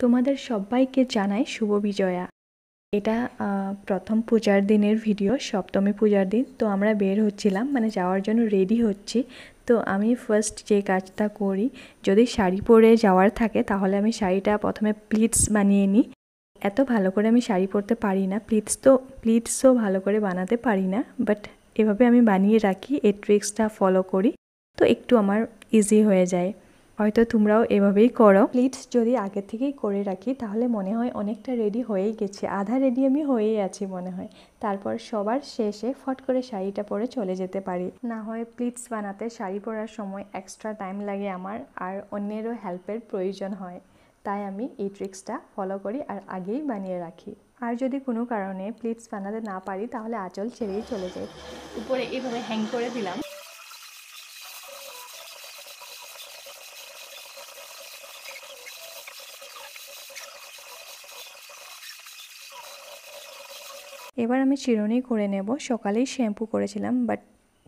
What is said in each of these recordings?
তোমাদের সবাইকে জানাই শুভ বিজয়া। এটা প্রথম পূজার দিনের ভিডিও, সপ্তমী পূজার দিন। তো আমরা বের হচ্ছিলাম মানে যাওয়ার জন্য রেডি হচ্ছি। তো আমি ফার্স্ট যে কাজটা করি, যদি শাড়ি পরে যাওয়ার থাকে, তাহলে আমি শাড়িটা প্রথমে প্লিটস বানিয়ে নিই। এত ভালো করে আমি শাড়ি পরতে পারি না। প্লিটস তো প্লিটসও ভালো করে বানাতে পারি না বাট এভাবে আমি বানিয়ে রাখি, এই ট্রিক্সটা ফলো করি। তো একটু আমার ইজি হয়ে যায়। হয়তো তোমরাও এভাবেই করো। প্লিটস যদি আগে থেকেই করে রাখি, তাহলে মনে হয় অনেকটা রেডি হয়েই গেছে। আধা রেডি আমি হয়েই আছি মনে হয়। তারপর সবার শেষে ফট করে শাড়িটা পরে চলে যেতে পারি। না হয় প্লিটস বানাতে শাড়ি পরার সময় এক্সট্রা টাইম লাগে আমার, আর অন্যেরও হেল্পের প্রয়োজন হয়। তাই আমি এই ট্রিক্সটা ফলো করি আর আগেই বানিয়ে রাখি। আর যদি কোনো কারণে প্লিটস বানাতে না পারি, তাহলে আঁচল ছেড়েই চলে যাই। উপরে এইভাবে হ্যাং করে দিলাম। এবার আমি চিরুনি করে নেব। সকালেই শ্যাম্পু করেছিলাম বাট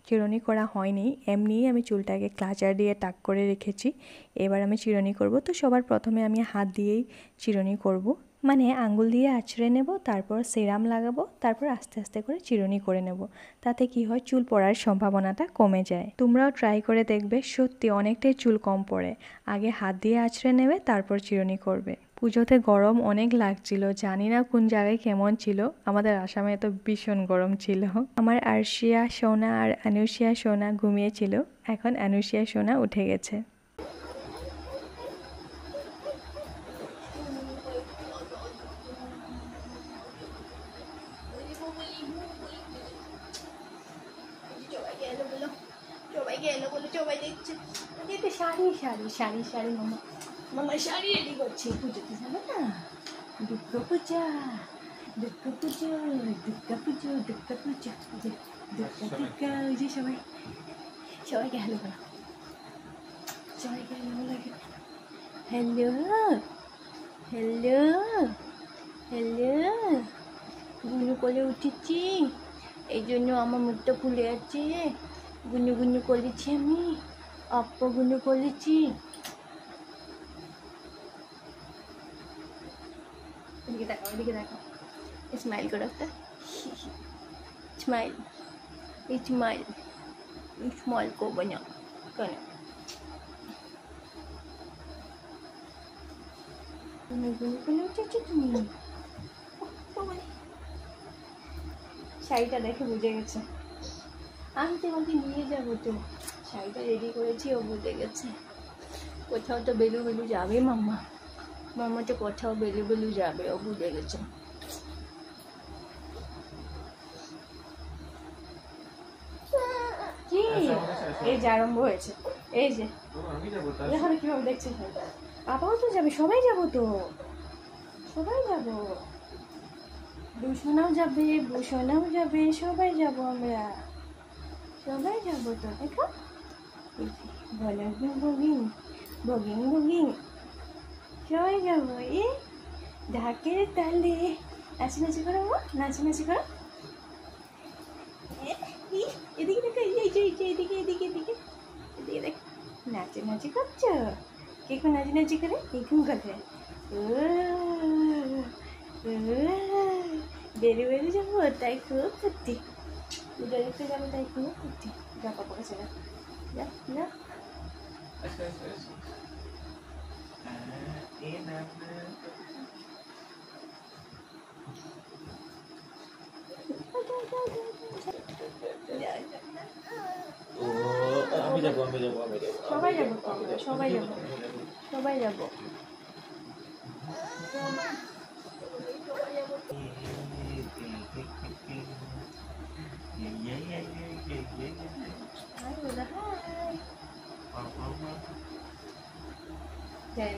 চিরুনি করা হয়নি। এমনিই আমি চুলটাকে ক্লাচার দিয়ে টাক করে রেখেছি। এবার আমি চিরুনি করব। তো সবার প্রথমে আমি হাত দিয়েই চিরুনি করব। মানে আঙ্গুল দিয়ে আছড়ে নেব, তারপর সেরাম লাগাবো, তারপর আস্তে আস্তে করে চিরুনি করে নেব। তাতে কি হয়, চুল পড়ার সম্ভাবনাটা কমে যায়। তোমরাও ট্রাই করে দেখবে, সত্যি অনেকটাই চুল কম পড়ে। আগে হাত দিয়ে আছড়ে নেবে, তারপর চিরুনি করবে। পুজোতে গরম অনেক লাগছিল। জানি না কোন জায়গায় কেমন ছিল। আমাদের আসামে তো ভীষণ গরম ছিল। আমার আরশিয়া সোনা আর আনুশিয়া সোনা ঘুমিয়েছিল। এখন আনুশিয়া সোনা উঠে গেছে। শাড়ি শাড়ি শাড়ি শাড়ি, মামা। মামা শাড়ি রেডি করছে পুজোতে যাবে না দুর্গা পূজা দুর্গা পুজো দুর্গা পুজো দুর্গা পূজা দুর্গা দুর্গা ওই যে সবাই। সবাইকে হ্যালো বলো সবাইকে হ্যালো বলো হ্যালো হ্যালো হ্যালো গুনু করে উঠেছি। এই জন্য আমার মুখটা ফুলে আছে গুনু গুনু করেছি আমি অপ্প গুনু করেছি। এদিকে দেখো। স্মাইল করো একটা। স্মাইল স্মাইল স্মাইল করব না। কেন? শাড়িটা দেখে বুঝে গেছে। আমি তোমাকে নিয়ে যাব তো। শাড়িটা রেডি করেছি, ও বুঝে গেছে। কোথাও তো বেলু বেলু যাবে, মাম্মা। মাম্মা তো কোথাও বেলু বেলু যাবে ও বুঝে গেছে কি এই যে আরম্ভ হয়েছে এই যে দেখো কীভাবে দেখছে শাড়িটা বাবাও তো যাবে সবাই যাব তো সবাই যাব দূষণাও যাবে ভূষণাও যাবে সবাই যাব আমরা সবাই যাব তো দেখো বলো বগিন বগিন বগিন সবাই যাব এ ঢাকের তালে নাচি করো মা নাচি নাচি করো এদিকে দেখো এই যে এই যে এদিকে এদিকে এদিকে এদিকে দেখ নাচি নাচি করছ কে কোন নাচি নাচি করে এখন ও বেরি বেরি যাব তাই খুব পূজা দেখতে যাব তাই খুব সত্যি যা পাপা কাছে যা যা যা আমি যাবো আমি যাবো আমি যাবো সবাই যাবো তো আমরা, সবাই যাবো সবাই যাবো হাই বলো হাই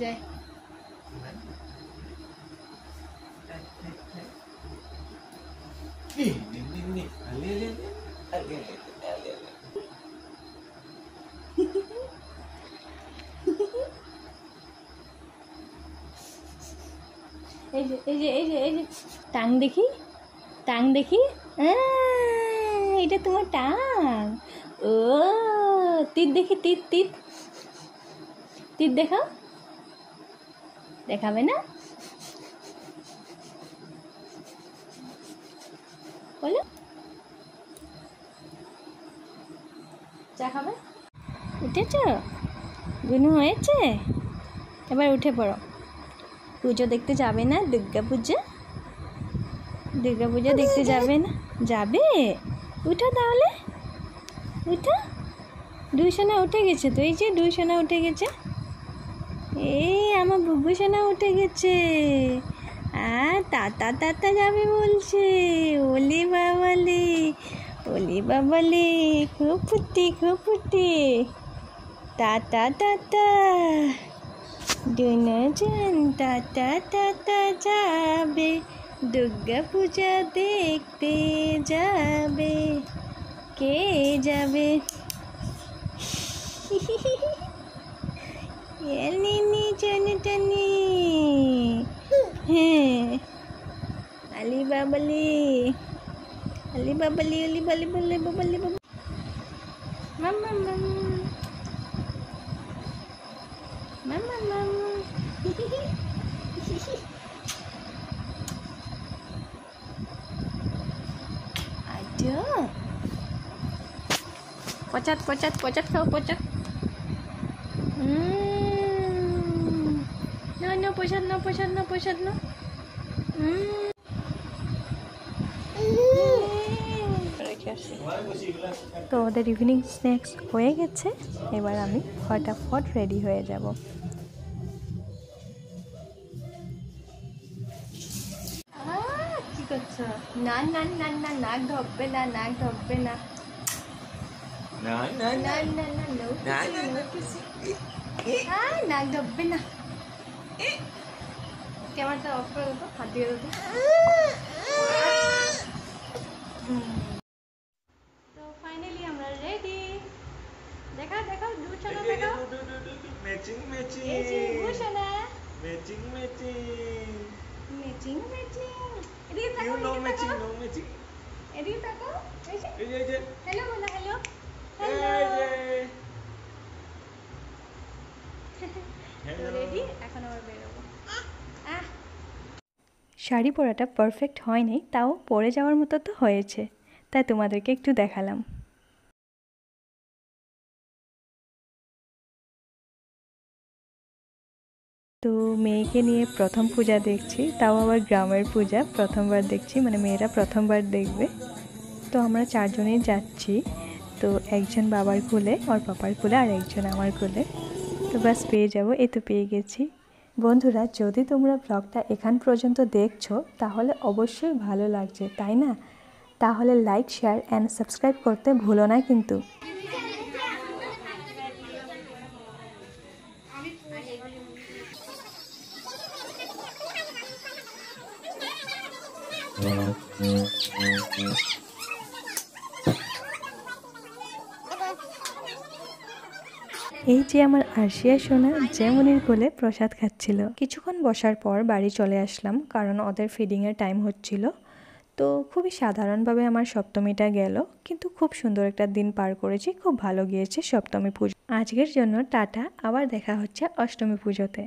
যাই এই যে এই যে এই যে এই যে টাং দেখি টাং দেখি এটা তোমার টাং ও তীর দেখি তীর তীর তীর দেখাও দেখাবে না? বলো। চা খাবে? উঠেছ? গুনু হয়েছে? এবার উঠে পড়ো। পুজো দেখতে যাবে না? দুর্গা পুজো? দুর্গা পুজো দেখতে যাবে না? যাবে? উঠো তাহলে। উঠো। দুই সোনা উঠে গেছে তো? এই যে দুই সোনা উঠে গেছে। এই, আমার বুবু সোনা উঠে গেছে। আর তাতা তাতা যাবে বলছে। ওলি বাবালি ওলি বাবালি, খুব ফুটি খুব ফুটি টাটা টাটা দুজন টাটা টাটা যাবে। দুর্গা পূজা দেখতে যাবে। কে যাবে? এলিনি টানি হ্যাঁ আলি বাবালি আলি বাবালি আলি বালি বালি বাবালি বাবা মাম্মা মাম মাম্মা মাম আচ্ছা পচাত পচাত পচাত খাও পচাত Mm. না না না Mm. রেখে আসি তো ওদের ইভিনিং স্ন্যাক্স হয়ে গেছে এবার আমি ফটাফট রেডি হয়ে যাব না না না না নাক ঢপবে না নাক ঢপবে না না না না না না না, না, নাক ঢপবে না ক্যামেরাটা অফ করে দেবো হাত দিয়ে দেবো তো। ফাইনালি আমরা রেডি দেখা দেখা দু চলো দেখা ম্যাচিং এই যে ম্যাচিং ভূষণা ম্যাচিং ম্যাচিং ম্যাচিং ম্যাচিং এদিকে ইউ তাকাও নো এদিকে ম্যাচিং তাকাও নো ম্যাচিং এদিকে তাকাও এই যে এই যে এই যে হ্যালো বলো হ্যালো এই হ্যালো যে তো হ্যালো রেডি এখন আবার বেরোবো আহ শাড়ি পরাটা পারফেক্ট হয়নি, তাও পরে যাওয়ার মতো তো হয়েছে। তাই তোমাদেরকে একটু দেখালাম। তো মেয়েকে নিয়ে প্রথম পূজা দেখছি, তাও আবার গ্রামের পূজা, প্রথমবার দেখছি মানে মেয়েরা প্রথমবার দেখবে। তো আমরা চারজনেই যাচ্ছি, তো একজন বাবার কোলে, ওর পাপার কোলে, আর একজন আমার কোলে। তো বাস পেয়ে যাব এ তো পেয়ে গেছি। বন্ধুরা, যদি তোমরা ব্লগটা এখান পর্যন্ত দেখছ, তাহলে অবশ্যই ভালো লাগছে, তাই না? তাহলে লাইক শেয়ার অ্যান্ড সাবস্ক্রাইব করতে ভুলো না কিন্তু। এই যে আমার আরশিয়া সোনা যেমনের কোলে প্রসাদ খাচ্ছিল। কিছুক্ষণ বসার পর বাড়ি চলে আসলাম কারণ ওদের ফিডিংয়ের টাইম হচ্ছিল। তো খুবই সাধারণভাবে আমার সপ্তমীটা গেল, কিন্তু খুব সুন্দর একটা দিন পার করেছি, খুব ভালো গিয়েছে সপ্তমী পুজো। আজকের জন্য টাটা, আবার দেখা হচ্ছে অষ্টমী পুজোতে।